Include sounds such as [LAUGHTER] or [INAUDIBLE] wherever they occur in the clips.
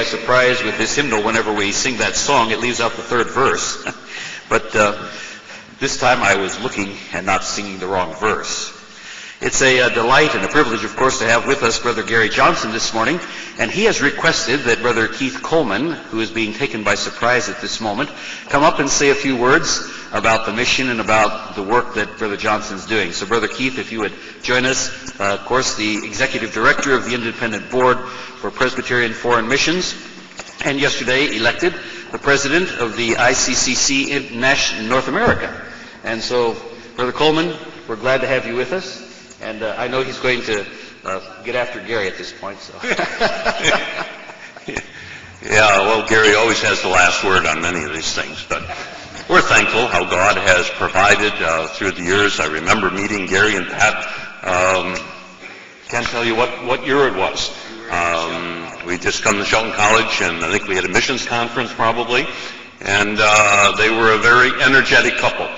by surprise with this hymnal whenever we sing that song. It leaves out the third verse. [LAUGHS] but uh, this time I was looking and not singing the wrong verse. It's a, a, uh, delight and a privilege, of course, to have with us Brother Gary Johnson this morning, and he has requested that Brother Keith Coleman, who is being taken by surprise at this moment, come up and say a few words about the mission and about the work that Brother Johnson is doing. So, Brother Keith, if you would join us, uh, of course, the Executive Director of the Independent Board for Presbyterian Foreign Missions, and yesterday elected the President of the ICCC in North America. And so, Brother Coleman, we're glad to have you with us. And uh, I know he's going to uh, get after Gary at this point. So. [LAUGHS] yeah, well, Gary always has the last word on many of these things, but we're thankful how God has provided uh, through the years. I remember meeting Gary and Pat. Um, can't tell you what, what year it was. Um, we just come to Shelton College, and I think we had a missions conference probably, and uh, they were a very energetic couple,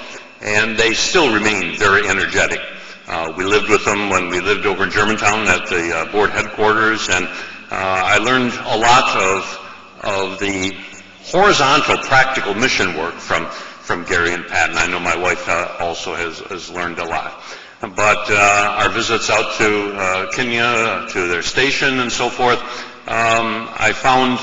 and they still remain very energetic. Uh, we lived with them when we lived over in Germantown at the uh, board headquarters, and uh, I learned a lot of of the horizontal practical mission work from from Gary and Pat, and I know my wife uh, also has, has learned a lot. But uh, our visits out to uh, Kenya, to their station and so forth, um, I found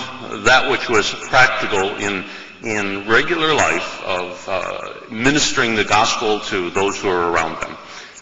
that which was practical in in regular life of ministering the gospel to those who are around them.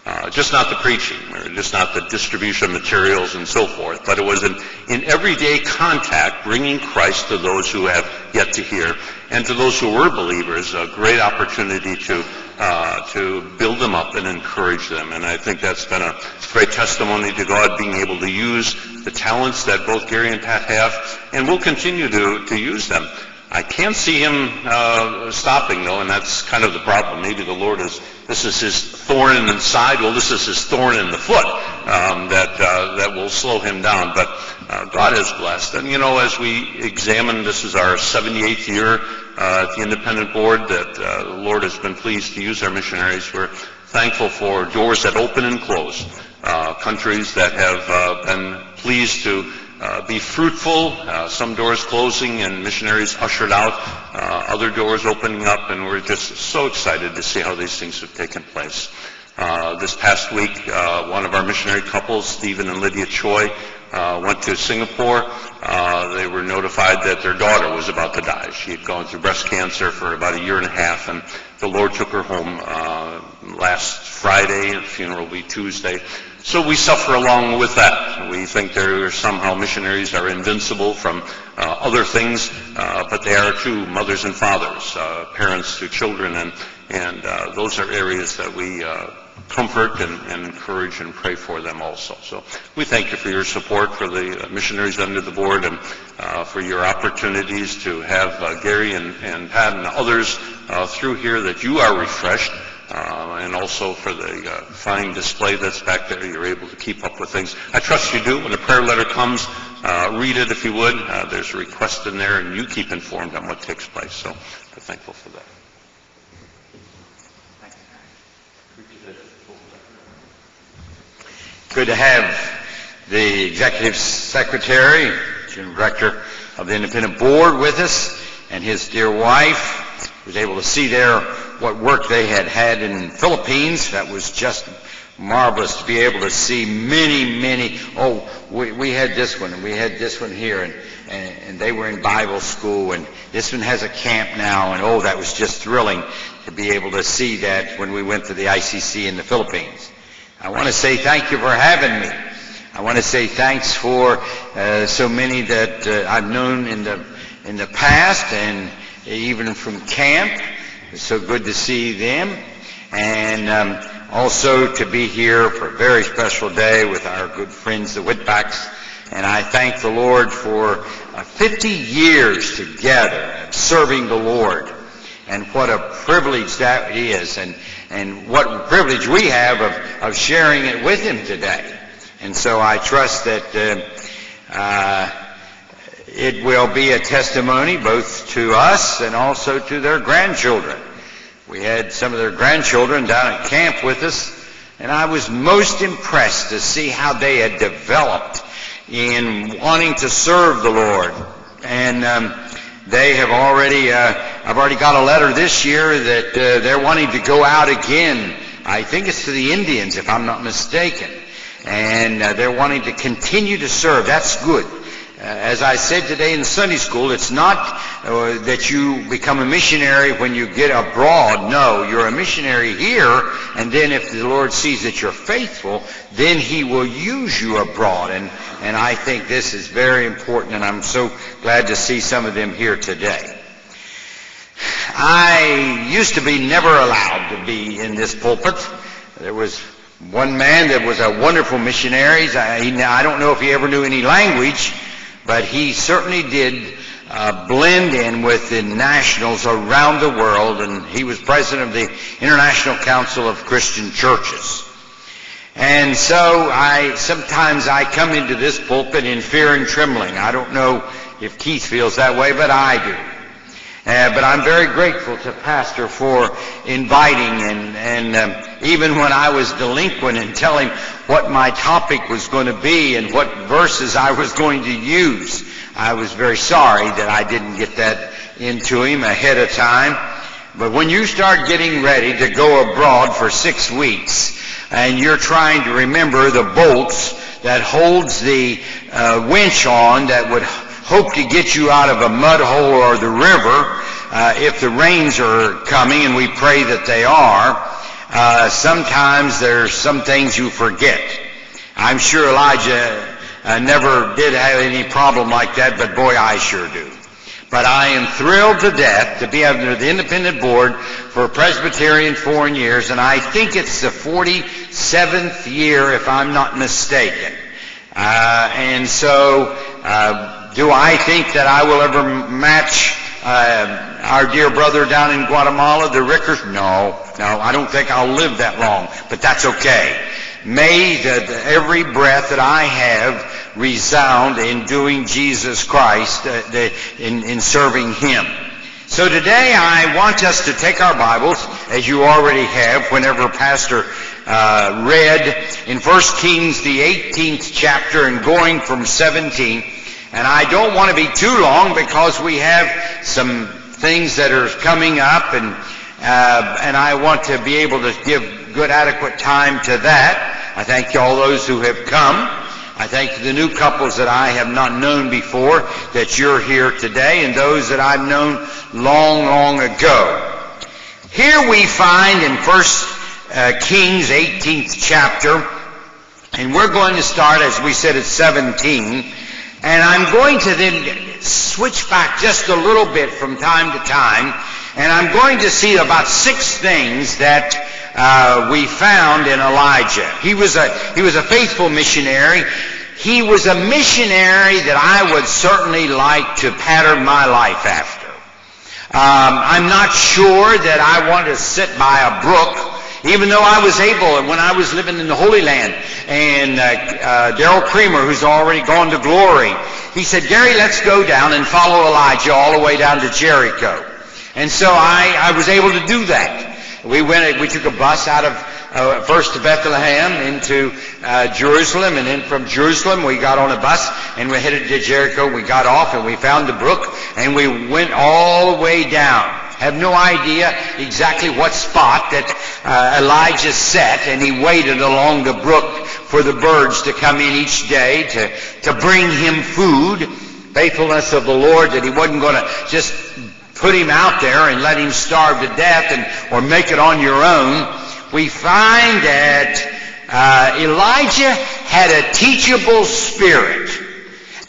Uh, just not the preaching, or just not the distribution of materials and so forth, but it was in, in everyday contact bringing Christ to those who have yet to hear, and to those who were believers, a great opportunity to uh, to build them up and encourage them. And I think that's been a great testimony to God being able to use the talents that both Gary and Pat have, and we'll continue to, to use them. I can't see him uh, stopping though, and that's kind of the problem. Maybe the Lord is this is his thorn in the side. Well, this is his thorn in the foot um, that uh, that will slow him down. But uh, God has blessed, and you know, as we examine, this is our 78th year uh, at the Independent Board that uh, the Lord has been pleased to use our missionaries. We're thankful for doors that open and close, uh, countries that have been pleased to uh, be fruitful. Uh, some doors closing and missionaries ushered out, uh, other doors opening up, and we're just so excited to see how these things have taken place. Uh, this past week, uh, one of our missionary couples, Stephen and Lydia Choi, went to Singapore. they were notified that their daughter was about to die. She had gone through breast cancer for about a year and a half, and the Lord took her home last Friday. The funeral will be Tuesday. So we suffer along with that. We think there are somehow missionaries are invincible from uh, other things, uh, but they are too mothers and fathers, uh, parents to children, and, and uh, those are areas that we uh, comfort and, and, encourage and pray for them also. So we thank you for your support for the missionaries under the board and uh, for your opportunities to have Gary and, and Pat and others through here that you are refreshed uh, and also for the uh, fine display that's back there. You're able to keep up with things. I trust you do. When a prayer letter comes, uh, read it if you would. Uh, there's a request in there, and you keep informed on what takes place. So we're thankful for that. Good to have the Executive Secretary, General Director of the Independent Board with us, and his dear wife, was able to see there what work they had had in Philippines. That was just marvelous to be able to see many, many. Oh, we, we had this one and we had this one here and, and, and they were in Bible school and this one has a camp now and oh, that was just thrilling to be able to see that when we went to the ICC in the Philippines. I want to say thank you for having me. I want to say thanks for uh, so many that uh, I've known in the in the past and even from camp. It's so good to see them. And um, also to be here for a very special day with our good friends, the Whitbacks. And I thank the Lord for uh, 50 years together serving the Lord. And what a privilege that is, and, and what privilege we have of, of sharing it with Him today. And so I trust that uh, uh, it will be a testimony both to us and also to their grandchildren. We had some of their grandchildren down at camp with us, and I was most impressed to see how they had developed in wanting to serve the Lord. And um, they have already, uh, I've already got a letter this year that uh, they're wanting to go out again. I think it's to the Indians, if I'm not mistaken. And uh, they're wanting to continue to serve. That's good. Uh, as I said today in Sunday school, it's not uh, that you become a missionary when you get abroad. No, you're a missionary here, and then if the Lord sees that you're faithful, then He will use you abroad. And, and I think this is very important, and I'm so glad to see some of them here today. I used to be never allowed to be in this pulpit. There was one man that was a wonderful missionary. I, I don't know if he ever knew any language, but he certainly did uh, blend in with the nationals around the world, and he was president of the International Council of Christian Churches. And so I sometimes I come into this pulpit in fear and trembling. I don't know if Keith feels that way, but I do. Uh, but I'm very grateful to Pastor for inviting and, and um, even when I was delinquent and telling what my topic was going to be and what verses I was going to use, I was very sorry that I didn't get that into him ahead of time. But when you start getting ready to go abroad for six weeks and you're trying to remember the bolts that holds the uh, winch on that would hope to get you out of a mud hole or the river uh, if the rains are coming, and we pray that they are. Uh, sometimes there's some things you forget. I'm sure Elijah uh, never did have any problem like that, but boy, I sure do. But I am thrilled to death to be under the independent board for Presbyterian foreign years, and I think it's the 47th year, if I'm not mistaken. Uh, and so, uh, do I think that I will ever match uh, our dear brother down in Guatemala, the Rickers? No, no, I don't think I'll live that long, but that's okay. May the, every breath that I have resound in doing Jesus Christ, uh, the, in, in serving Him. So today I want us to take our Bibles, as you already have, whenever Pastor uh, read in 1 Kings, the 18th chapter, and going from 17. And I don't want to be too long because we have some things that are coming up and, uh, and I want to be able to give good adequate time to that. I thank all those who have come. I thank the new couples that I have not known before that you're here today and those that I've known long, long ago. Here we find in 1 uh, Kings 18th chapter, and we're going to start, as we said, at 17, and I'm going to then switch back just a little bit from time to time, and I'm going to see about six things that uh, we found in Elijah. He was a he was a faithful missionary. He was a missionary that I would certainly like to pattern my life after. Um, I'm not sure that I want to sit by a brook even though I was able, when I was living in the Holy Land, and uh, uh, Daryl Creamer, who's already gone to glory, he said, Gary, let's go down and follow Elijah all the way down to Jericho. And so I, I was able to do that. We went, we took a bus out of, uh, first to Bethlehem into uh, Jerusalem, and then from Jerusalem we got on a bus and we headed to Jericho. We got off and we found the brook, and we went all the way down have no idea exactly what spot that uh, Elijah set, and he waited along the brook for the birds to come in each day to, to bring him food. Faithfulness of the Lord that he wasn't going to just put him out there and let him starve to death and, or make it on your own. We find that uh, Elijah had a teachable spirit.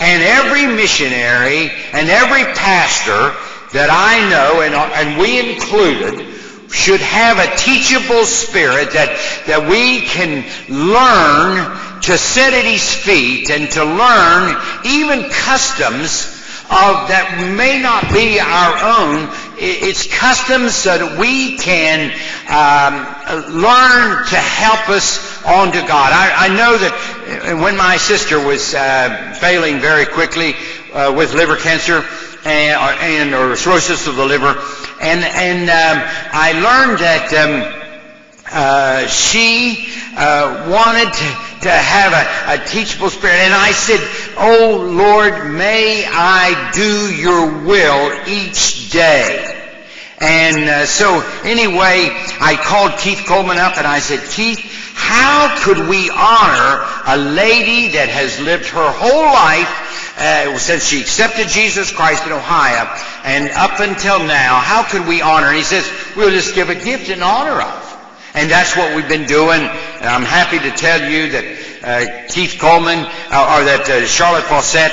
And every missionary and every pastor that I know, and, and we included, should have a teachable spirit that, that we can learn to sit at his feet and to learn even customs of that may not be our own. It's customs so that we can um, learn to help us on to God. I, I know that when my sister was uh, failing very quickly uh, with liver cancer, and, and, or cirrhosis of the liver. And, and um, I learned that um, uh, she uh, wanted to, to have a, a, teachable spirit. And I said, Oh Lord, may I do your will each day. And uh, so anyway, I called Keith Coleman up and I said, Keith, how could we honor a lady that has lived her whole life uh, since she accepted Jesus Christ in Ohio and up until now? How could we honor? And he says, we'll just give a gift in honor of. And that's what we've been doing. And I'm happy to tell you that uh, Keith Coleman, uh, or that uh, Charlotte Fawcett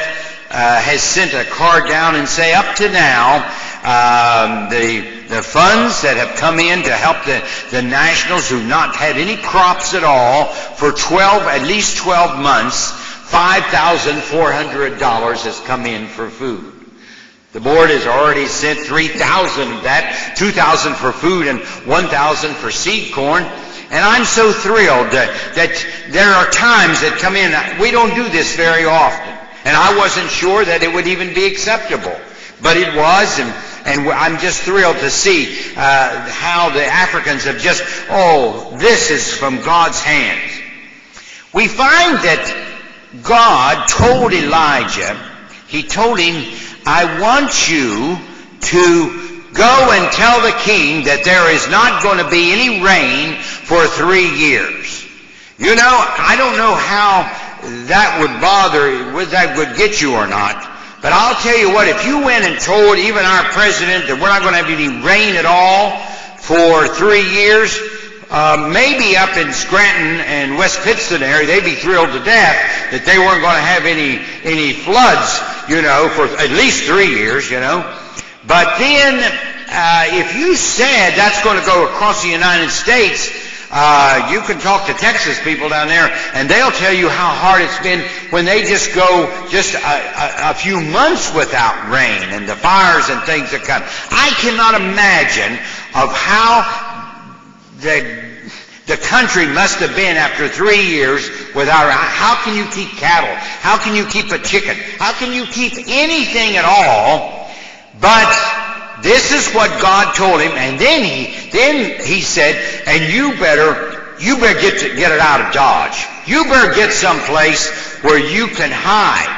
uh, has sent a card down and say up to now, um, the the funds that have come in to help the, the nationals who've not had any crops at all for 12, at least 12 months, $5,400 has come in for food. The board has already sent 3,000 of that, 2,000 for food and 1,000 for seed corn. And I'm so thrilled that, that there are times that come in, we don't do this very often. And I wasn't sure that it would even be acceptable. But it was, and, and I'm just thrilled to see uh, how the Africans have just, oh, this is from God's hands. We find that God told Elijah, he told him, I want you to go and tell the king that there is not going to be any rain for three years. You know, I don't know how that would bother, whether that would get you or not. But I'll tell you what, if you went and told even our president that we're not going to have any rain at all for three years, uh, maybe up in Scranton and West Pittston area, they'd be thrilled to death that they weren't going to have any any floods, you know, for at least three years, you know. But then, uh, if you said that's going to go across the United States, uh, you can talk to Texas people down there, and they'll tell you how hard it's been when they just go just a, a, a few months without rain and the fires and things that come. I cannot imagine of how the the country must have been after three years without. How can you keep cattle? How can you keep a chicken? How can you keep anything at all? But this is what God told him, and then he then he said, and you better you better get to, get it out of Dodge. You better get someplace where you can hide.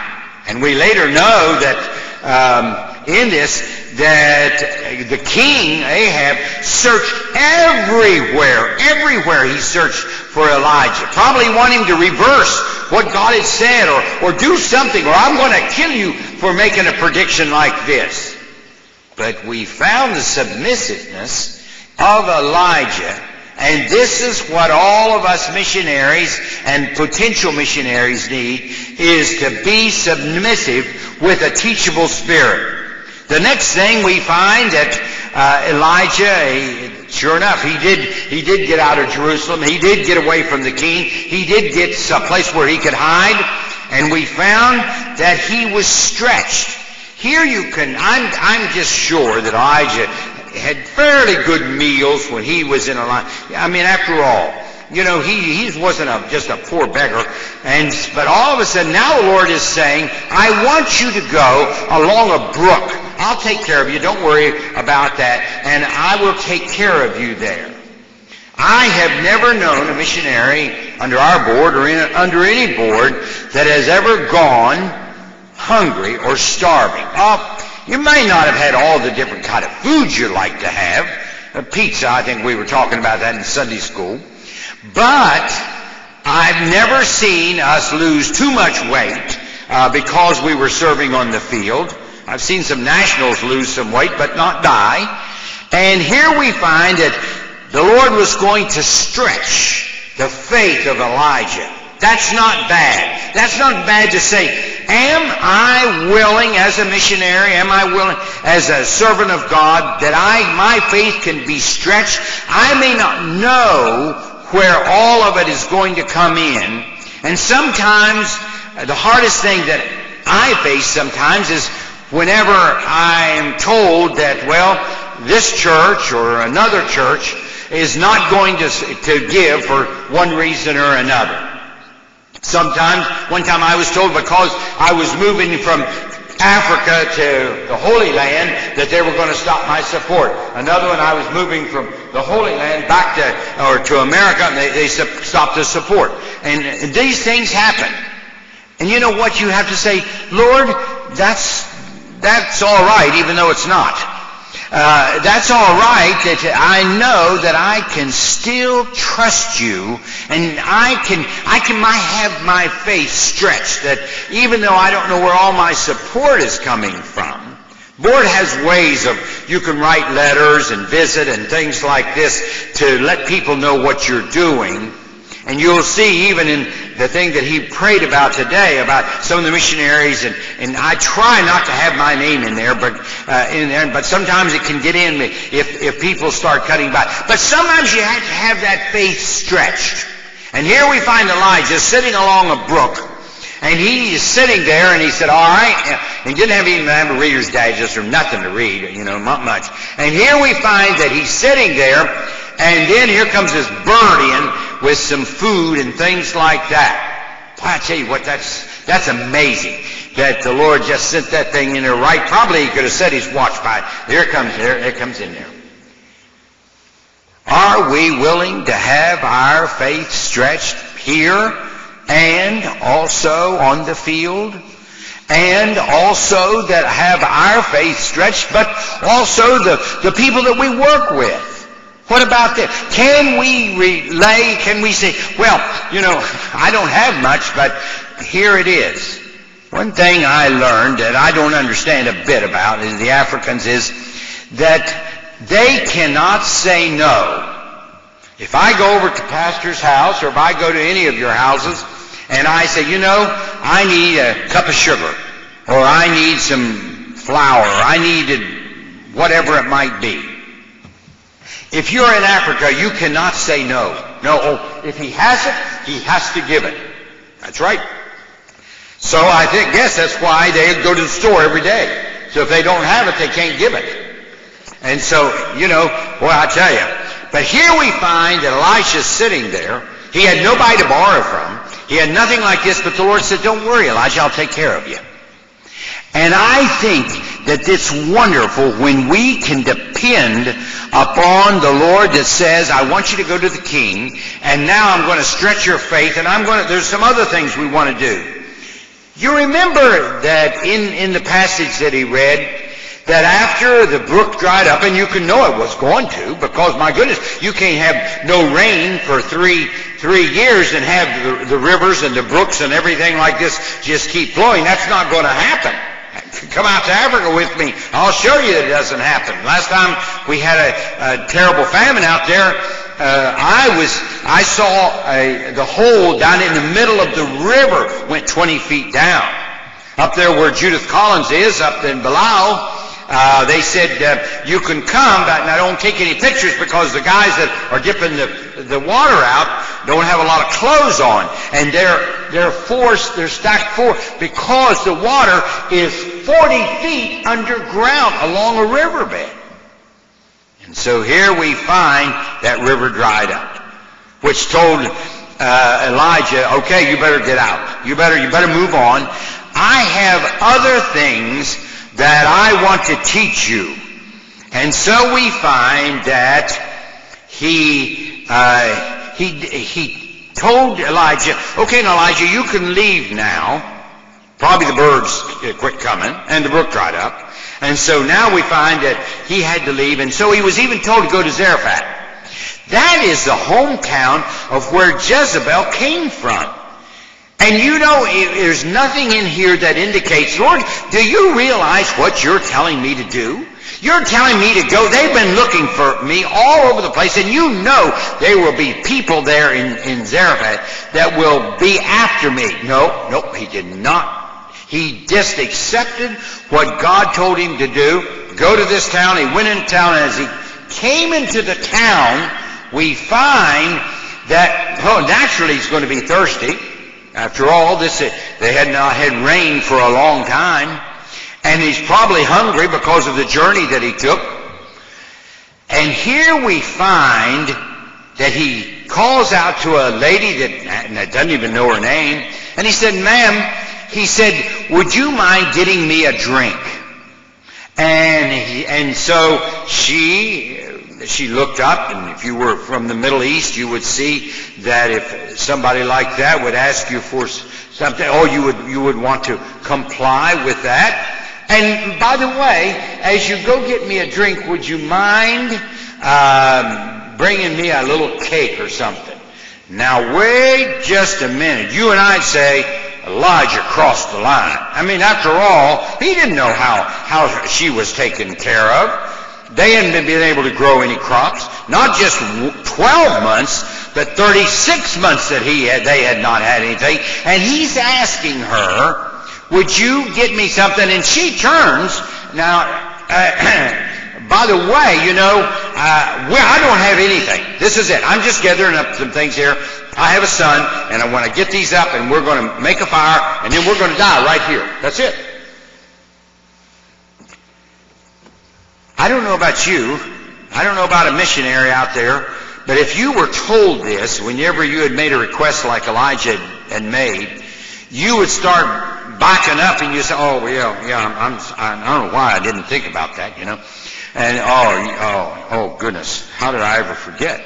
And we later know that um, in this that the king Ahab searched everywhere, everywhere he searched for Elijah. Probably want him to reverse what God had said, or or do something, or I'm going to kill you for making a prediction like this. But we found the submissiveness of Elijah. And this is what all of us missionaries and potential missionaries need, is to be submissive with a teachable spirit. The next thing we find that uh, Elijah, he, sure enough, he did, he did get out of Jerusalem. He did get away from the king. He did get a place where he could hide. And we found that he was stretched. Here you can, I'm, I'm just sure that Elijah had fairly good meals when he was in a line. I mean, after all, you know, he, he wasn't a, just a poor beggar. And, but all of a sudden, now the Lord is saying, I want you to go along a brook. I'll take care of you. Don't worry about that. And I will take care of you there. I have never known a missionary under our board or in, under any board that has ever gone hungry or starving. Uh, you may not have had all the different kind of foods you like to have. Uh, pizza, I think we were talking about that in Sunday school. But I've never seen us lose too much weight uh, because we were serving on the field. I've seen some nationals lose some weight but not die. And here we find that the Lord was going to stretch the faith of Elijah. That's not bad. That's not bad to say, am I willing as a missionary, am I willing as a servant of God that I, my faith can be stretched? I may not know where all of it is going to come in. And sometimes uh, the hardest thing that I face sometimes is whenever I am told that, well, this church or another church is not going to, to give for one reason or another. Sometimes, one time I was told because I was moving from Africa to the Holy Land that they were going to stop my support. Another one, I was moving from the Holy Land back to, or to America and they, they stopped the support. And, these things happen. And you know what? You have to say, Lord, that's, that's all right, even though it's not. Uh, that's all right that I know that I can still trust you and I can, I can my, have my faith stretched that even though I don't know where all my support is coming from, Board has ways of, you can write letters and visit and things like this to let people know what you're doing. And you'll see even in the thing that he prayed about today about some of the missionaries and, and I try not to have my name in there, but, uh, in there, but sometimes it can get in me if, if people start cutting by. But sometimes you have to have that faith stretched. And here we find Elijah sitting along a brook and he is sitting there and he said, all right, and didn't have even have a reader's digest or nothing to read, you know, not much. And here we find that he's sitting there and then here comes this bird in with some food and things like that. Boy, I tell you what, that's, that's amazing that the Lord just sent that thing in there right. Probably he could have set his watch by it. There it comes, there, it comes in there. Are we willing to have our faith stretched here and also on the field, and also that have our faith stretched, but also the, the people that we work with. What about this? Can we relay, can we say, well, you know, I don't have much, but here it is. One thing I learned that I don't understand a bit about is the Africans is that they cannot say no. If I go over to pastor's house or if I go to any of your houses and I say, you know, I need a cup of sugar, or I need some flour, I need whatever it might be. If you're in Africa, you cannot say no. No, oh, if he has it, he has to give it. That's right. So I think, guess that's why they go to the store every day. So if they don't have it, they can't give it. And so, you know, boy, I tell you. But here we find that Elisha's sitting there. He had nobody to borrow from. He had nothing like this, but the Lord said, don't worry, Elijah, I'll take care of you. And I think that it's wonderful when we can depend upon the Lord that says, I want you to go to the king, and now I'm going to stretch your faith, and I'm going to, there's some other things we want to do. You remember that in, in the passage that he read, that after the brook dried up, and you can know it was going to, because my goodness, you can't have no rain for three, three years and have the, the rivers and the brooks and everything like this just keep flowing. That's not going to happen. Come out to Africa with me. I'll show you that it doesn't happen. Last time we had a, a terrible famine out there, uh, I was, I saw a, the hole down in the middle of the river went 20 feet down. Up there where Judith Collins is, up in Bilal, uh, they said, uh, you can come, but I don't take any pictures because the guys that are dipping the, the water out don't have a lot of clothes on. And they're, they're forced, they're stacked four because the water is 40 feet underground along a riverbed. And so here we find that river dried up, which told uh, Elijah, okay, you better get out. You better, you better move on. I have other things that I want to teach you. And so we find that he, uh, he, he told Elijah, okay, Elijah, you can leave now. Probably the birds quit coming and the brook dried up. And so now we find that he had to leave. And so he was even told to go to Zarephath. That is the hometown of where Jezebel came from. And you know, there's nothing in here that indicates, Lord, do you realize what you're telling me to do? You're telling me to go. They've been looking for me all over the place, and you know there will be people there in, in Zarephath that will be after me. No, no, he did not. He just accepted what God told him to do. Go to this town. He went into town, and as he came into the town, we find that, oh, naturally he's going to be thirsty. After all, this uh, they had not had rain for a long time, and he's probably hungry because of the journey that he took. And here we find that he calls out to a lady that, that doesn't even know her name, and he said, "Ma'am," he said, "Would you mind getting me a drink?" And he, and so she she looked up, and if you were from the Middle East, you would see that if somebody like that would ask you for Something, oh, you would, you would want to comply with that. And by the way, as you go get me a drink, would you mind um, bringing me a little cake or something? Now wait just a minute. You and I'd say, Elijah crossed the line. I mean, after all, he didn't know how, how she was taken care of. They hadn't been able to grow any crops. Not just 12 months, but 36 months that he had, they had not had anything. And he's asking her, would you get me something? And she turns. Now, uh, [CLEARS THROAT] by the way, you know, uh, well, I don't have anything. This is it. I'm just gathering up some things here. I have a son, and I want to get these up, and we're going to make a fire, and then we're going to die right here. That's it. I don't know about you. I don't know about a missionary out there, but if you were told this whenever you had made a request like Elijah had made, you would start backing up and you say, oh, yeah, yeah, I'm, I'm, I don't know why I didn't think about that, you know. And, oh, oh, oh, goodness, how did I ever forget?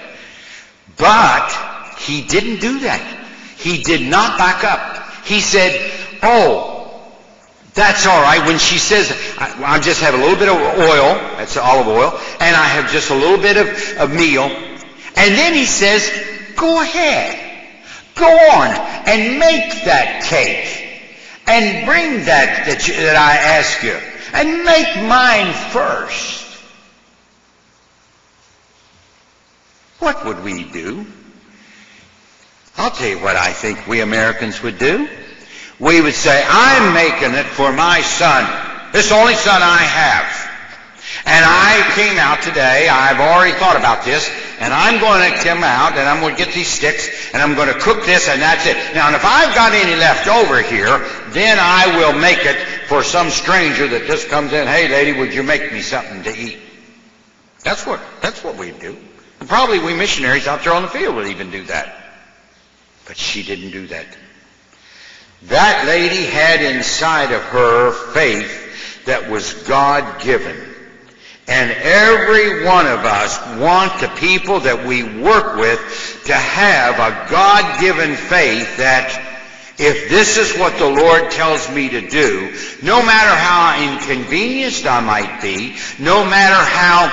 But he didn't do that. He did not back up. He said, oh, that's all right. When she says, I, I just have a little bit of oil, that's olive oil, and I have just a little bit of, of meal, and then he says, go ahead. Go on and make that cake and bring that that, you, that I ask you and make mine first. What would we do? I'll tell you what I think we Americans would do. We would say, I'm making it for my son, this only son I have. And I came out today, I've already thought about this, and I'm going to come out and I'm going to get these sticks and I'm going to cook this and that's it. Now, if I've got any left over here, then I will make it for some stranger that just comes in, hey lady, would you make me something to eat? That's what, that's what we do. And probably we missionaries out there on the field would even do that. But she didn't do that. That lady had inside of her faith that was God-given. And every one of us want the people that we work with to have a God-given faith that if this is what the Lord tells me to do, no matter how inconvenienced I might be, no matter how,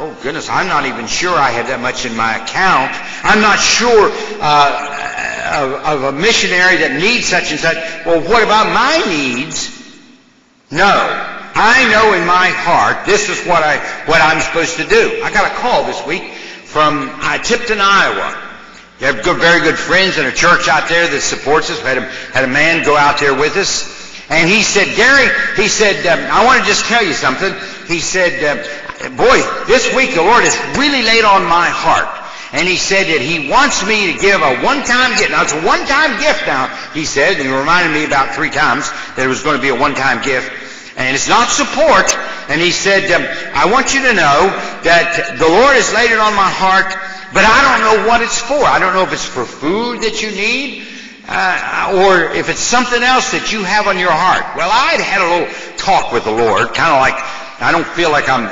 oh goodness, I'm not even sure I have that much in my account, I'm not sure uh, of, of a missionary that needs such and such, well, what about my needs? No. I know in my heart this is what I what I'm supposed to do. I got a call this week from uh, Tipton, Iowa. You have good, very good friends in a church out there that supports us. We had a, had a man go out there with us, and he said, Gary, he said, um, I want to just tell you something. He said, uh, boy, this week the Lord has really laid on my heart. And he said that he wants me to give a one-time gift. Now, it's a one-time gift now, he said, and he reminded me about three times that it was going to be a one-time gift and it's not support. And he said, um, I want you to know that the Lord has laid it on my heart, but I don't know what it's for. I don't know if it's for food that you need, uh, or if it's something else that you have on your heart. Well, I'd had a little talk with the Lord, kind of like, I don't feel like I'm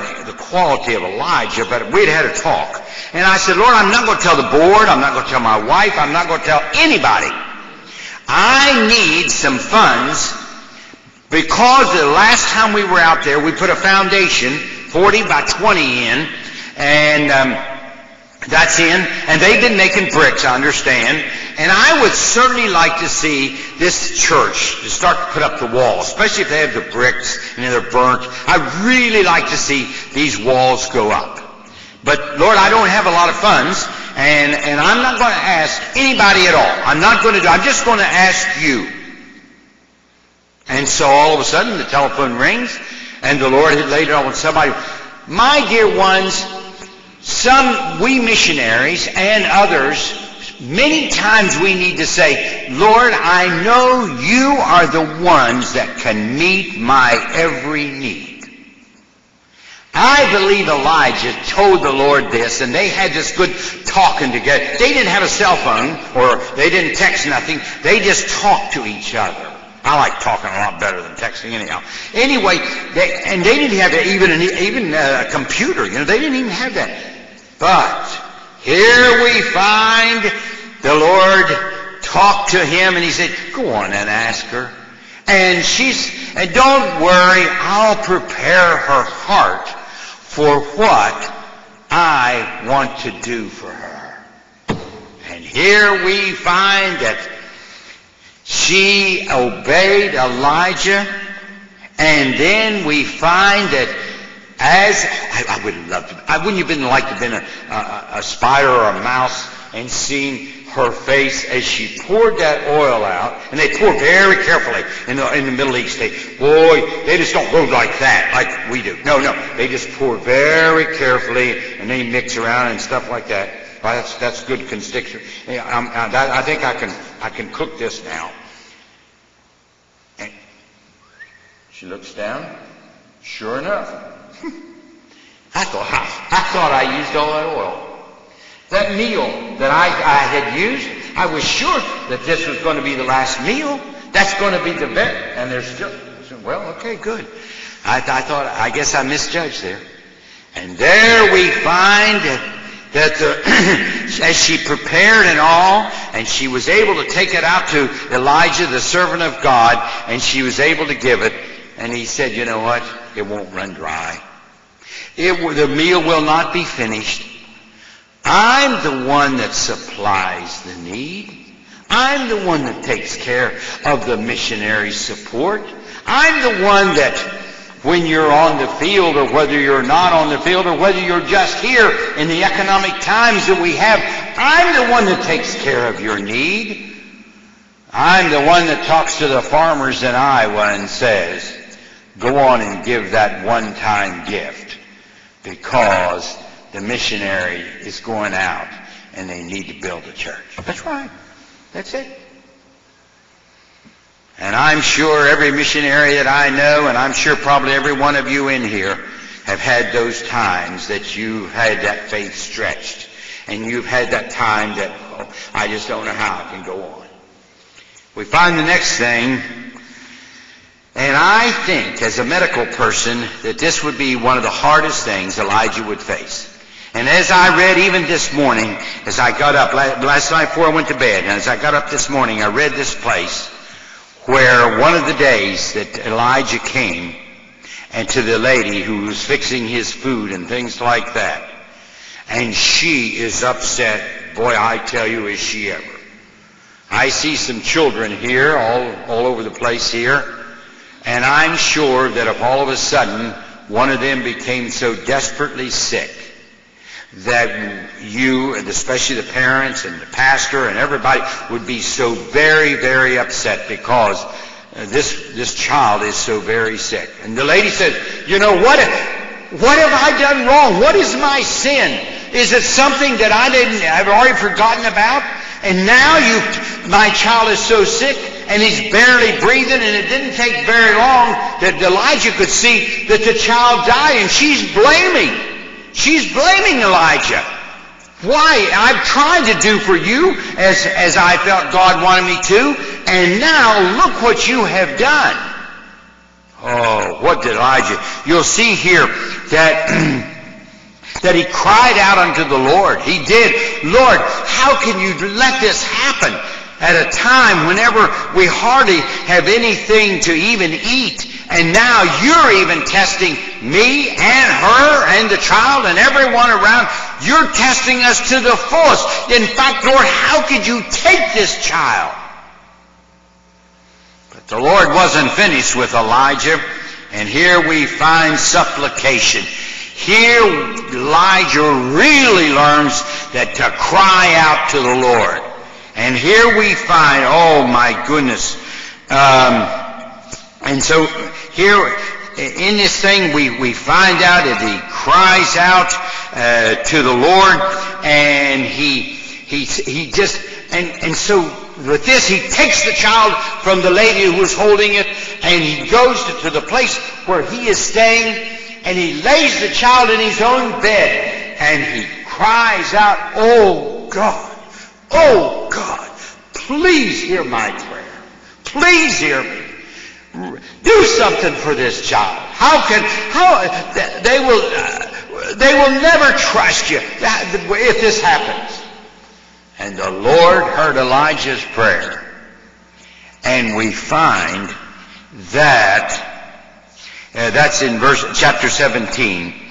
quality of Elijah, but we'd had a talk. And I said, Lord, I'm not going to tell the board, I'm not going to tell my wife, I'm not going to tell anybody. I need some funds because the last time we were out there, we put a foundation, 40 by 20 in, and um, that's in, and they've been making bricks, I understand. And I would certainly like to see this church to start to put up the walls, especially if they have the bricks and they're burnt. I'd really like to see these walls go up. But Lord, I don't have a lot of funds, and, and I'm not going to ask anybody at all. I'm not going to do, I'm just going to ask you. And so all of a sudden the telephone rings and the Lord had laid it on somebody. My dear ones, some, we missionaries and others, many times we need to say, Lord, I know you are the ones that can meet my every need. I believe Elijah told the Lord this, and they had this good talking together. They didn't have a cell phone, or they didn't text nothing. They just talked to each other. I like talking a lot better than texting anyhow. Anyway, they, and they didn't have even an, even a computer. You know, they didn't even have that. But here we find the Lord talked to him and he said, go on and ask her. And she's, and don't worry, I'll prepare her heart for what I want to do for her. And here we find that she obeyed Elijah, and then we find that as I, I would love to, I wouldn't you been like to have been a, a, a spider or a mouse and seen her face as she poured that oil out, and they pour very carefully in the, in the Middle East. They, boy, they just don't go like that, like we do. No, no, they just pour very carefully, and they mix around and stuff like that. Well, that's that's good constiction. Yeah, um, uh, I, I think I can I can cook this now. And she looks down. Sure enough, I thought I, I thought I used all that oil. That meal that I, I had used, I was sure that this was going to be the last meal. That's going to be the best. And there's still, well, okay, good. I, I thought, I guess I misjudged there. And there we find that, that the, [CLEARS THROAT] as she prepared and all, and she was able to take it out to Elijah, the servant of God, and she was able to give it, and he said, you know what? It won't run dry. It, the meal will not be finished I'm the one that supplies the need. I'm the one that takes care of the missionary support. I'm the one that when you're on the field or whether you're not on the field or whether you're just here in the economic times that we have, I'm the one that takes care of your need. I'm the one that talks to the farmers in Iowa and says, go on and give that one-time gift because the missionary is going out and they need to build a church. That's right. That's it. And I'm sure every missionary that I know, and I'm sure probably every one of you in here, have had those times that you've had that faith stretched. And you've had that time that, oh, I just don't know how I can go on. We find the next thing, and I think as a medical person that this would be one of the hardest things Elijah would face. And as I read even this morning, as I got up, last night before I went to bed, and as I got up this morning, I read this place where one of the days that Elijah came and to the lady who was fixing his food and things like that, and she is upset. Boy, I tell you, is she ever. I see some children here, all, all over the place here, and I'm sure that if all of a sudden one of them became so desperately sick that you, and especially the parents and the pastor and everybody, would be so very, very upset because this, this child is so very sick. And the lady says, you know, what, what have I done wrong? What is my sin? Is it something that I didn't, I've already forgotten about? And now you, my child is so sick and he's barely breathing and it didn't take very long that Elijah could see that the child died and she's blaming She's blaming Elijah. Why? I've tried to do for you as, as I felt God wanted me to, and now look what you have done. Oh, what did Elijah? You'll see here that [CLEARS THROAT] that he cried out unto the Lord. He did. Lord, how can you let this happen at a time whenever we hardly have anything to even eat? And now you're even testing me and her and the child and everyone around. You're testing us to the fullest. In fact, Lord, how could you take this child? But the Lord wasn't finished with Elijah. And here we find supplication. Here Elijah really learns that to cry out to the Lord. And here we find, oh my goodness, um, and so here in this thing we, we find out that he cries out uh, to the Lord and he, he, he just, and, and so with this he takes the child from the lady who was holding it and he goes to, to the place where he is staying and he lays the child in his own bed and he cries out, Oh God, oh God, please hear my prayer. Please hear me. Do something for this child. How can, how, they will, uh, they will never trust you if this happens. And the Lord heard Elijah's prayer. And we find that, uh, that's in verse, chapter 17.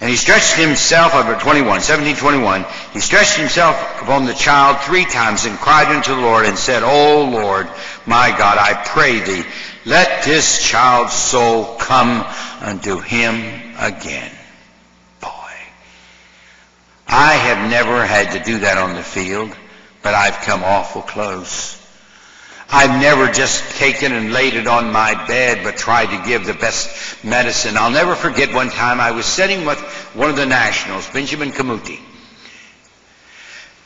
And he stretched himself, over 21, 17, 21, he stretched himself upon the child three times and cried unto the Lord and said, O Lord, my God, I pray thee, let this child's soul come unto him again. Boy, I have never had to do that on the field, but I've come awful close. I've never just taken and laid it on my bed, but tried to give the best medicine. I'll never forget one time I was sitting with one of the nationals, Benjamin Kamuti.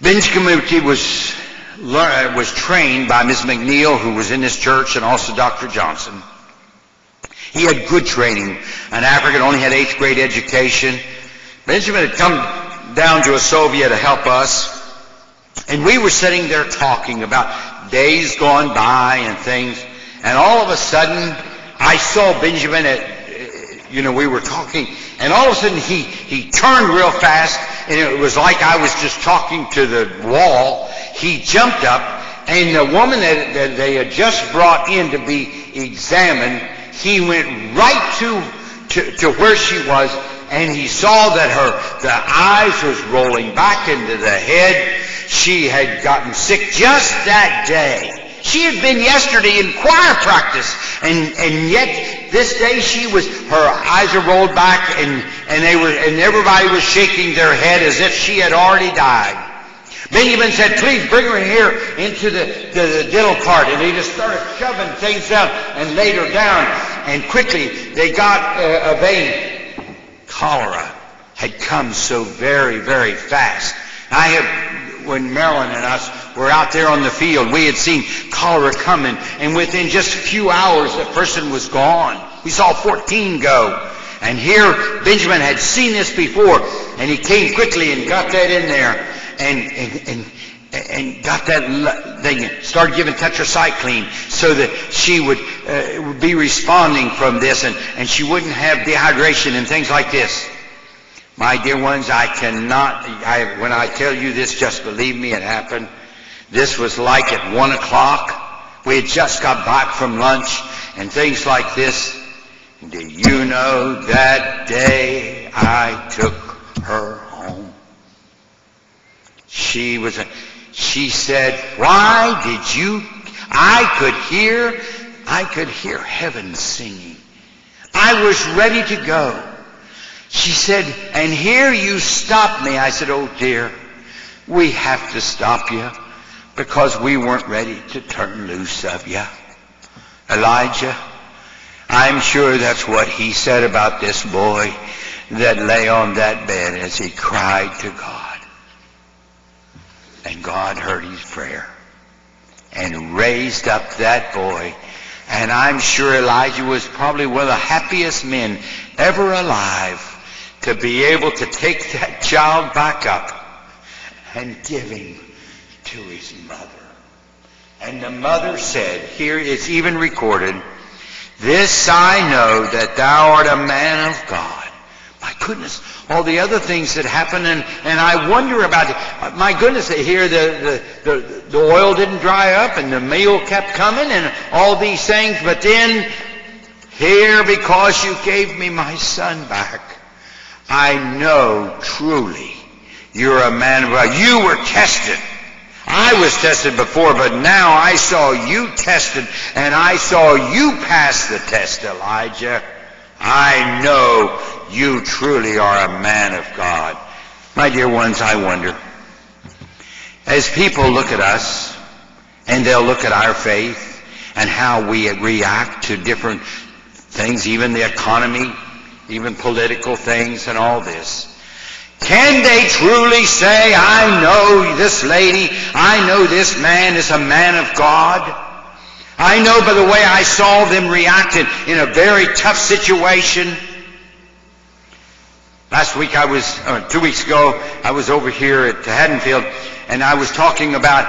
Benj Kamuti was, uh, was trained by Ms. McNeil, who was in this church, and also Dr. Johnson. He had good training. An African only had eighth grade education. Benjamin had come down to a Soviet to help us. And we were sitting there talking about days gone by and things. And all of a sudden, I saw Benjamin at, you know, we were talking. And all of a sudden, he, he turned real fast. And it was like I was just talking to the wall. He jumped up. And the woman that, that they had just brought in to be examined, he went right to, to, to where she was. And he saw that her, the eyes was rolling back into the head she had gotten sick just that day. She had been yesterday in choir practice, and, and yet this day she was, her eyes were rolled back, and, and they were, and everybody was shaking their head as if she had already died. Benjamin said, please bring her here into the, the, the dental cart. And they just started shoving things down and laid her down. And quickly they got uh, a vein. Cholera had come so very, very fast. I have when Marilyn and us were out there on the field, we had seen cholera coming, and within just a few hours, the person was gone. We saw 14 go. And here, Benjamin had seen this before, and he came quickly and got that in there, and, and, and and got that thing, started giving tetracycline so that she would uh, be responding from this and, and she wouldn't have dehydration and things like this. My dear ones, I cannot, I, when I tell you this, just believe me, it happened. This was like at one o'clock. We had just got back from lunch and things like this. Do you know that day I took her home? She was, a, she said, why did you, I could hear, I could hear heaven singing. I was ready to go. She said, and here you stop me. I said, oh dear, we have to stop you because we weren't ready to turn loose of you. Elijah, I'm sure that's what he said about this boy that lay on that bed as he cried to God. And God heard his prayer and raised up that boy. And I'm sure Elijah was probably one of the happiest men ever alive to be able to take that child back up and give him to his mother. And the mother said, here it's even recorded, this I know that thou art a man of God. My goodness, all the other things that happened, and, and I wonder about it. My goodness, here the, the, the, the oil didn't dry up, and the meal kept coming, and all these things, but then, here, because you gave me my son back, I know truly you're a man of God. You were tested. I was tested before, but now I saw you tested, and I saw you pass the test, Elijah. I know you truly are a man of God. My dear ones, I wonder, as people look at us, and they'll look at our faith, and how we react to different things, even the economy, even political things and all this. Can they truly say, I know this lady, I know this man is a man of God? I know by the way I saw them reacting in a very tough situation. Last week I was, uh, two weeks ago, I was over here at Haddonfield and I was talking about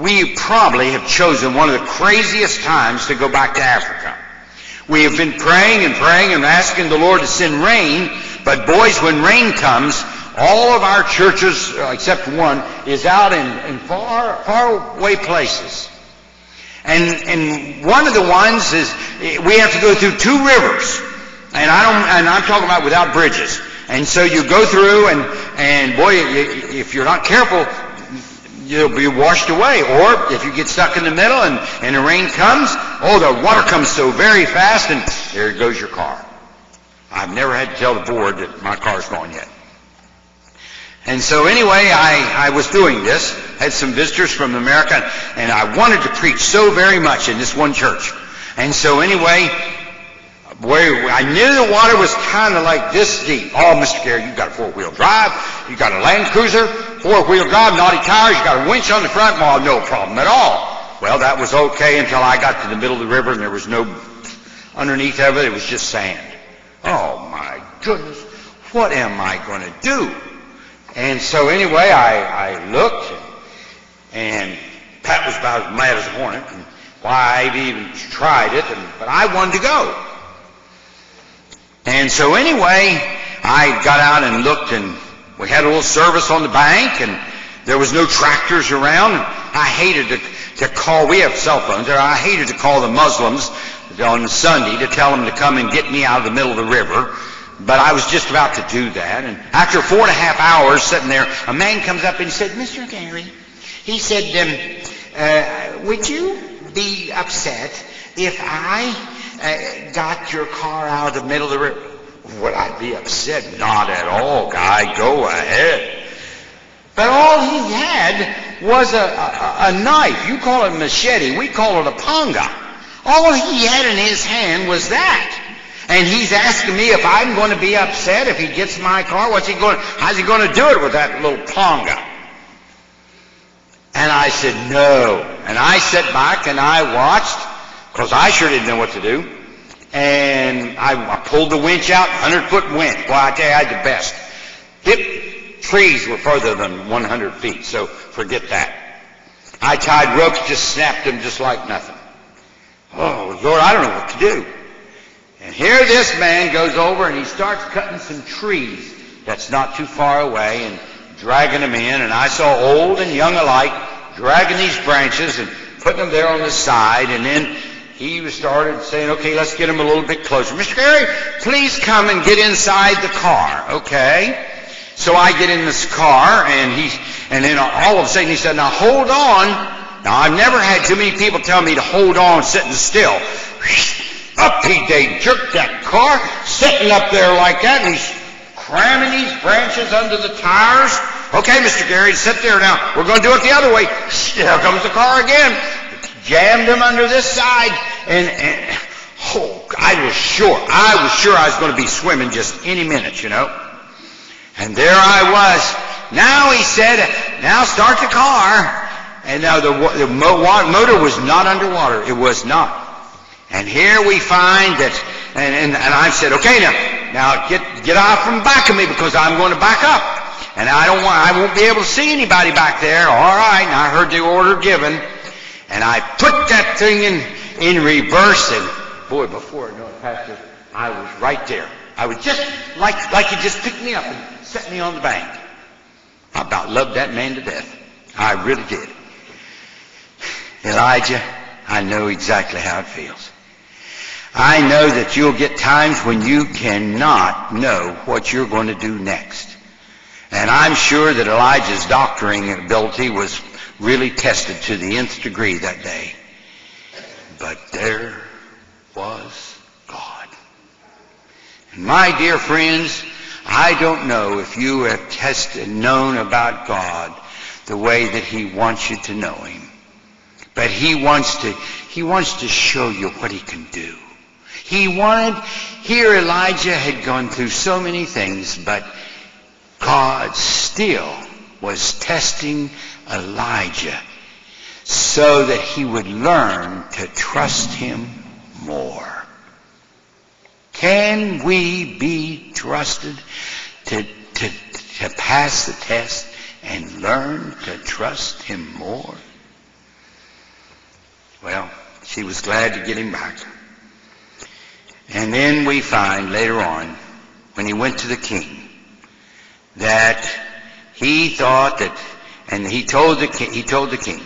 we probably have chosen one of the craziest times to go back to Africa. We have been praying and praying and asking the Lord to send rain, but boys, when rain comes, All of our churches, uh, except one, is out in, in far, far away places. And, and one of the ones is we have to go through two rivers. And I don't, and I'm talking about without bridges. And so you go through and, and boy, if you're not careful, you'll be washed away. Or if you get stuck in the middle and, and the rain comes, oh, the water comes so very fast and there goes your car. I've never had to tell the board that my car's gone yet. And so anyway, I, I was doing this, had some visitors from America, and I wanted to preach so very much in this one church. And so anyway, boy, I knew the water was kind of like this deep. Oh, Mr. Gary, you've got a four-wheel drive, you got a Land Cruiser, four-wheel drive, naughty tires, you got a winch on the front, well, no problem at all. Well, that was okay until I got to the middle of the river and there was no, underneath of it, it was just sand. Oh my goodness, what am I going to do? And so anyway, I, I looked, and Pat was about as mad as a hornet, and why I even tried it, and, but I wanted to go. And so anyway, I got out and looked, and we had a little service on the bank, and there was no tractors around. I hated to, to call, we have cell phones I hated to call the Muslims on Sunday to tell them to come and get me out of the middle of the river. But I was just about to do that. And after four and a half hours sitting there, a man comes up and he said, Mr. Gary, he said, um, uh, would you be upset if I uh, got your car out of the middle of the river? Would I be upset? Not at all, guy. Go ahead. But all he had was a, a, a knife. You call it a machete. We call it a panga. All he had in his hand was that. And he's asking me if I'm going to be upset if he gets my car. What's he going? How's he going to do it with that little ponga? And I said no. And I sat back and I watched because I sure didn't know what to do. And I, I pulled the winch out, 100 foot winch. Well, I tell you, I had the best. Hip trees were further than 100 feet, so forget that. I tied ropes, just snapped them just like nothing. Oh, Lord, I don't know what to do. And here this man goes over and he starts cutting some trees that's not too far away and dragging them in. And I saw old and young alike dragging these branches and putting them there on the side. And then he started saying, okay, let's get him a little bit closer. Mr. Gary, please come and get inside the car. Okay. So I get in this car and he, and then all of a sudden he said, now hold on. Now I've never had too many people tell me to hold on sitting still. Up he they jerked that car, sitting up there like that, and he's cramming these branches under the tires. Okay, Mr. Gary, sit there now. We're going to do it the other way. Here comes the car again. Jammed him under this side, and, and oh, I was sure, I was sure I was going to be swimming just any minute, you know. And there I was. Now he said, now start the car. And now the, the motor was not underwater. It was not. And here we find that, and, and, and I said, okay now, now get, get off from back of me because I'm going to back up. And I don't want, I won't be able to see anybody back there. All right. And I heard the order given. And I put that thing in, in reverse and boy, before I know it, Pastor, I was right there. I was just like, like he just picked me up and set me on the bank. I about loved that man to death. I really did. Elijah, I know exactly how it feels. I know that you'll get times when you cannot know what you're going to do next. And I'm sure that Elijah's doctoring ability was really tested to the nth degree that day. But there was God. And my dear friends, I don't know if you have tested, known about God the way that He wants you to know Him. But He wants to, He wants to show you what He can do. He wanted, here Elijah had gone through so many things, but God still was testing Elijah so that he would learn to trust him more. Can we be trusted to, to, to pass the test and learn to trust him more? Well, she was glad to get him back. And then we find later on, when he went to the king, that he thought that, and he told the king, he told the king,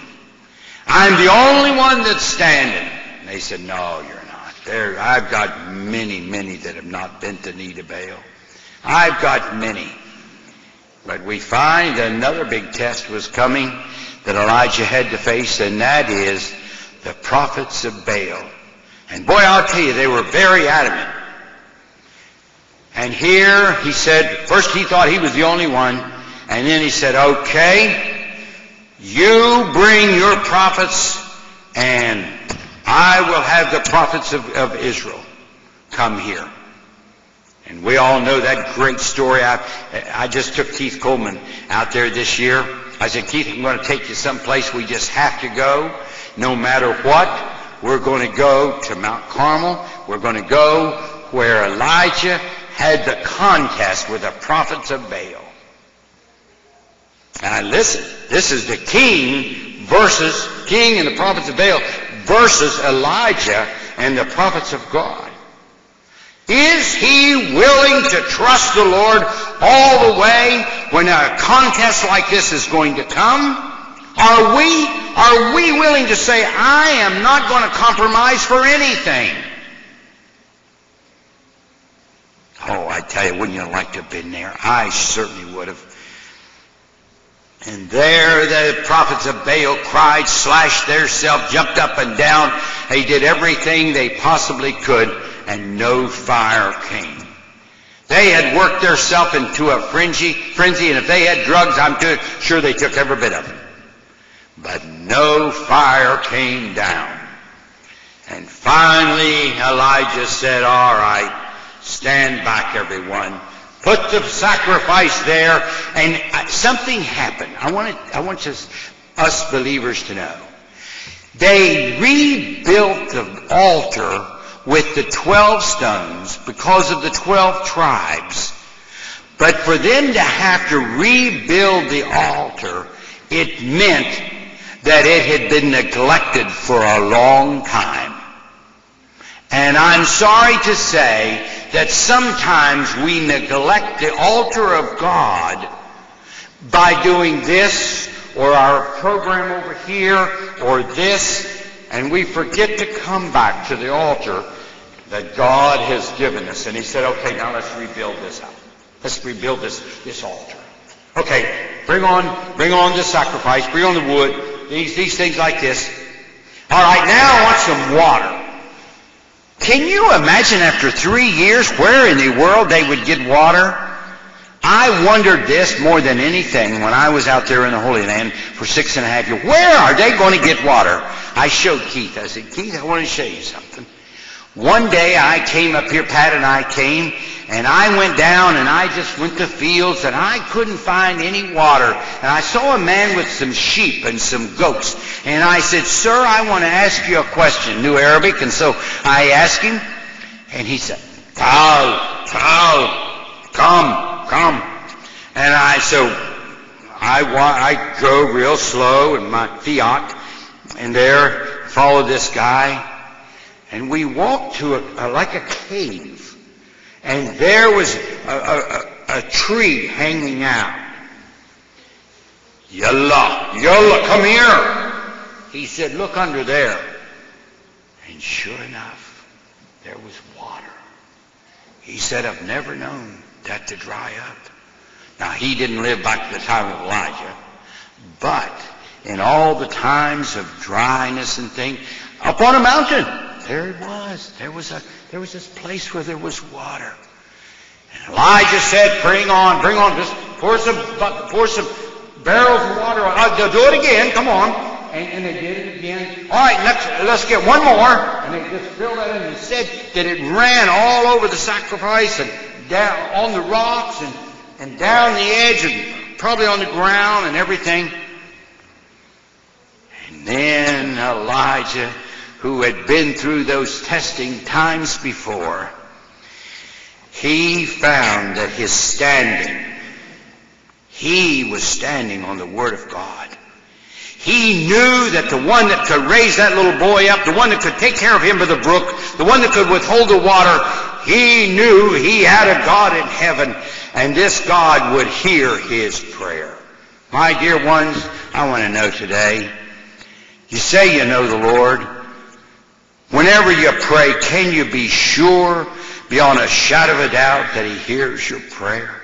I'm the only one that's standing. And they said, no, you're not. There, I've got many, many that have not bent the knee to Baal. I've got many. But we find another big test was coming that Elijah had to face, and that is the prophets of Baal. And boy, I'll tell you, they were very adamant. And here he said, first he thought he was the only one, and then he said, okay, you bring your prophets, and I will have the prophets of, of Israel come here. And we all know that great story. I, I just took Keith Coleman out there this year. I said, Keith, I'm going to take you someplace we just have to go. No matter what, we're going to go to Mount Carmel. We're going to go where Elijah had the contest with the prophets of Baal. And listen, this is the king versus king and the prophets of Baal versus Elijah and the prophets of God. Is he willing to trust the Lord all the way when a contest like this is going to come? Are we, are we willing to say, I am not going to compromise for anything? Oh, I tell you, wouldn't you like to have been there? I certainly would have. And there the prophets of Baal cried, slashed theirself, jumped up and down. They did everything they possibly could and no fire came. They had worked themselves into a frenzy, frenzy, and if they had drugs, I'm sure they took every bit of it. But no fire came down. And finally, Elijah said, all right, stand back everyone. Put the sacrifice there. And something happened. I want, it, I want us believers to know. They rebuilt the altar with the 12 stones because of the 12 tribes. But for them to have to rebuild the altar, it meant that it had been neglected for a long time. And I'm sorry to say that sometimes we neglect the altar of God by doing this or our program over here or this and we forget to come back to the altar that God has given us. And he said, okay, now let's rebuild this out. Let's rebuild this, this altar. Okay, bring on, bring on the sacrifice, bring on the wood, these, these things like this. All right, now I want some water. Can you imagine after three years where in the world they would get water? I wondered this more than anything when I was out there in the Holy Land for six and a half years. Where are they going to get water? I showed Keith. I said, Keith, I want to show you something. One day I came up here, Pat and I came, and I went down and I just went to fields and I couldn't find any water. And I saw a man with some sheep and some goats. And I said, Sir, I want to ask you a question. New Arabic. And so I asked him, and he said, Tal, Tal, come come. And I, so I, I drove real slow in my Fiat and there followed this guy and we walked to a, a like a cave and there was a, a, a tree hanging out. Yalla, yalla, come here. He said, look under there. And sure enough, there was water. He said, I've never known that to dry up. Now, he didn't live back to the time of Elijah, but in all the times of dryness and things, up on a mountain, there it was. There was a there was this place where there was water. And Elijah said, "Bring on, bring on, just pour some pour some barrels of water. I'll uh, do it again. Come on." And, and, they did it again. All right, let's let's get one more. And they just filled that in. And said that it ran all over the sacrifice and down on the rocks and, and down the edge and probably on the ground and everything. And then Elijah, who had been through those testing times before, he found that his standing, he was standing on the Word of God. He knew that the one that could raise that little boy up, the one that could take care of him by the brook, the one that could withhold the water, he knew he had a God in heaven. And this God would hear his prayer. My dear ones, I want to know today, you say you know the Lord. Whenever you pray, can you be sure, beyond a shadow of a doubt, that he hears your prayer?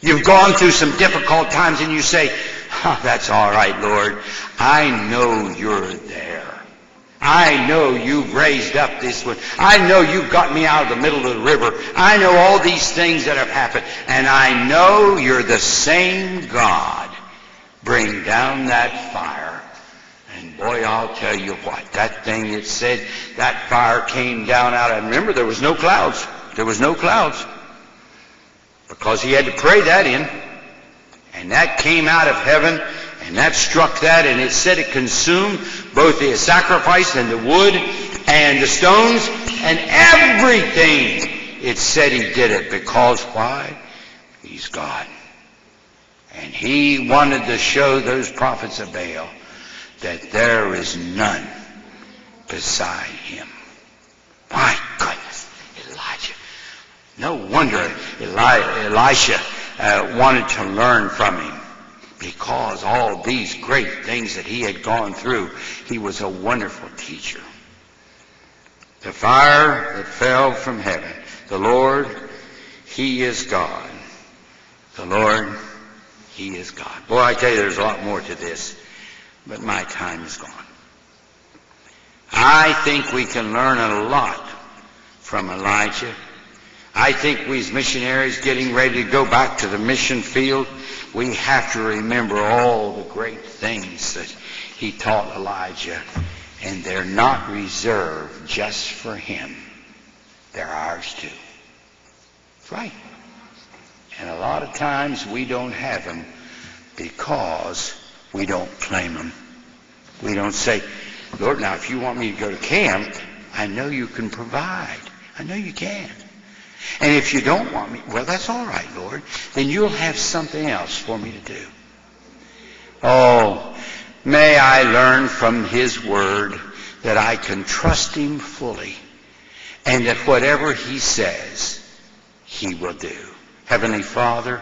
You've gone through some difficult times and you say, oh, that's all right, Lord. I know you're there. I know you've raised up this one. I know you've got me out of the middle of the river. I know all these things that have happened. And I know you're the same God. Bring down that fire. Boy, I'll tell you what, that thing that said that fire came down out. And remember, there was no clouds. There was no clouds. Because he had to pray that in. And that came out of heaven and that struck that, and it said it consumed both the sacrifice and the wood and the stones and everything. It said he did it because why? He's God. And he wanted to show those prophets of Baal that there is none beside him. My goodness, Elijah. No wonder Eli- Elisha uh, wanted to learn from him because all these great things that he had gone through, he was a wonderful teacher. The fire that fell from heaven, the Lord, he is God. The Lord, he is God. Boy, I tell you, there's a lot more to this, but my time is gone. I think we can learn a lot from Elijah. I think we as missionaries getting ready to go back to the mission field, we have to remember all the great things that he taught Elijah. And they're not reserved just for him. They're ours too. That's right. And a lot of times we don't have them because we don't claim them. We don't say, Lord, now if you want me to go to camp, I know you can provide. I know you can. And if you don't want me, well, that's all right, Lord. Then you'll have something else for me to do. Oh, may I learn from His Word that I can trust Him fully and that whatever He says, He will do. Heavenly Father,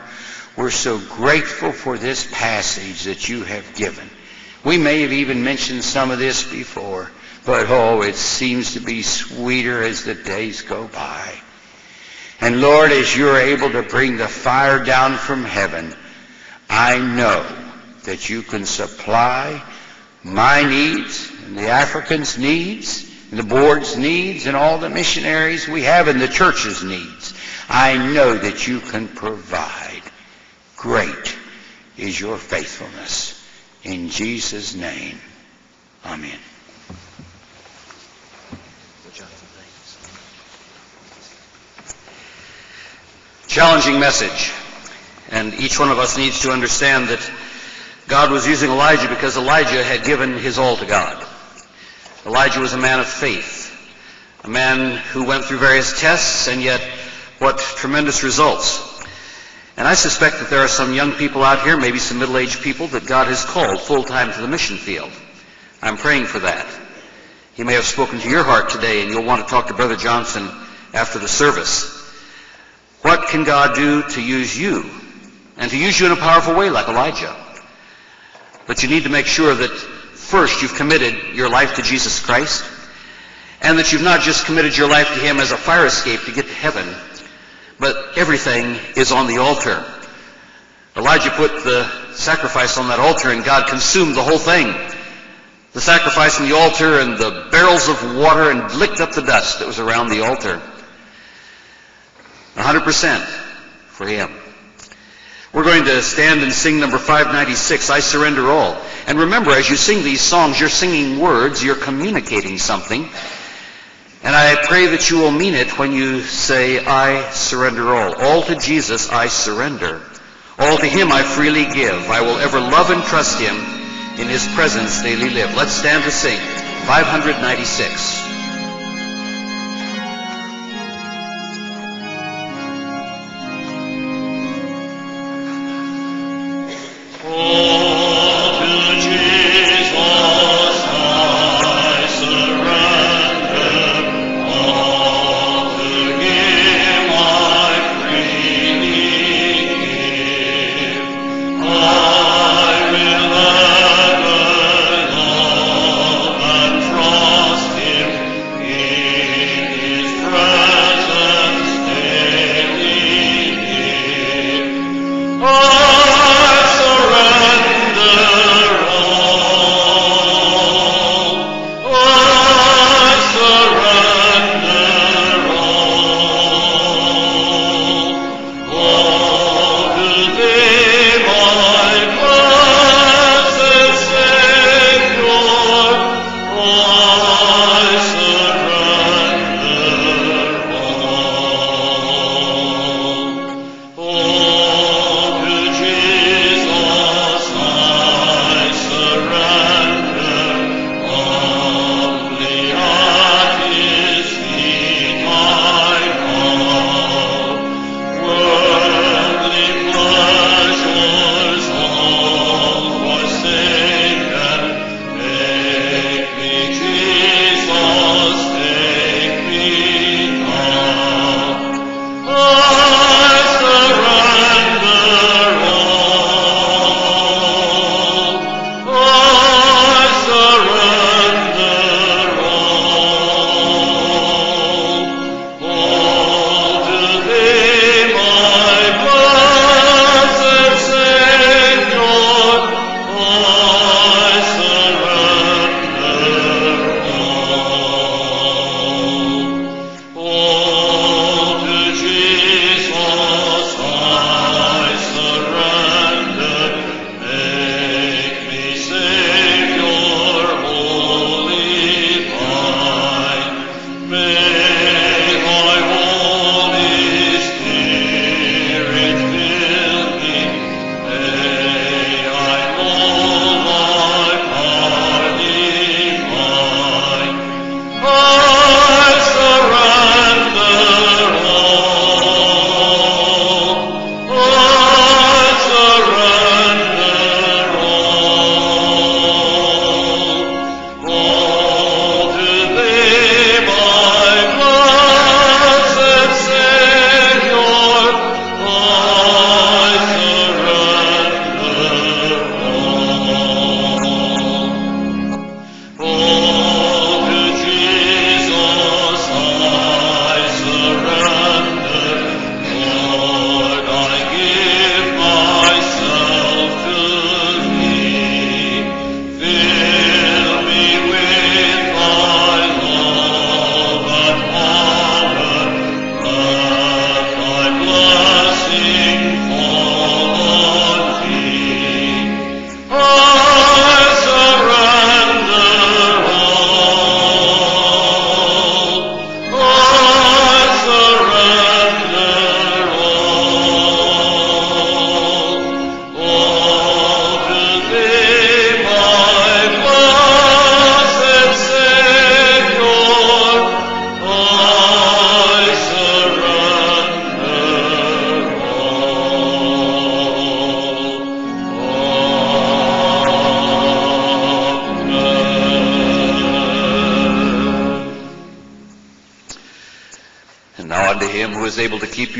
we're so grateful for this passage that you have given. We may have even mentioned some of this before, but oh, it seems to be sweeter as the days go by. And Lord, as you're able to bring the fire down from heaven, I know that you can supply my needs and the Africans' needs and the board's needs and all the missionaries we have and the church's needs. I know that you can provide. Great is your faithfulness. In Jesus' name, amen. challenging message. And each one of us needs to understand that God was using Elijah because Elijah had given his all to God. Elijah was a man of faith, a man who went through various tests, and yet what tremendous results. And I suspect that there are some young people out here, maybe some middle-aged people, that God has called full-time to the mission field. I'm praying for that. He may have spoken to your heart today, and you'll want to talk to Brother Johnson after the service. What can God do to use you? And to use you in a powerful way like Elijah. But you need to make sure that first you've committed your life to Jesus Christ and that you've not just committed your life to Him as a fire escape to get to heaven, but everything is on the altar. Elijah put the sacrifice on that altar and God consumed the whole thing. The sacrifice on the altar and the barrels of water and licked up the dust that was around the altar. 100% for Him. We're going to stand and sing number 596, I Surrender All. And remember, as you sing these songs, you're singing words, you're communicating something. And I pray that you will mean it when you say, I surrender all. All to Jesus I surrender. All to Him I freely give. I will ever love and trust Him. In His presence daily live. Let's stand to sing. 596. All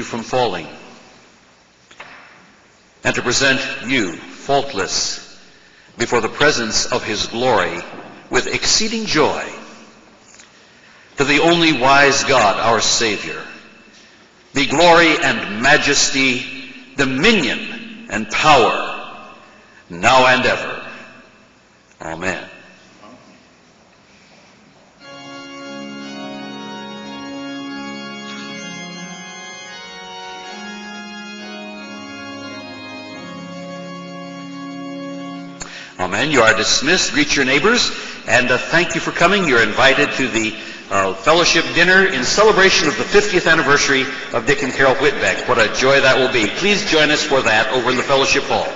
you from falling, and to present you faultless before the presence of his glory with exceeding joy. To the only wise God, our Savior, be glory and majesty, dominion and power, now and ever. You are dismissed. Greet your neighbors. And uh, thank you for coming. You're invited to the uh, fellowship dinner in celebration of the 50th anniversary of Dick and Carol Whitbeck. What a joy that will be. Please join us for that over in the fellowship hall.